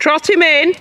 Trot him in.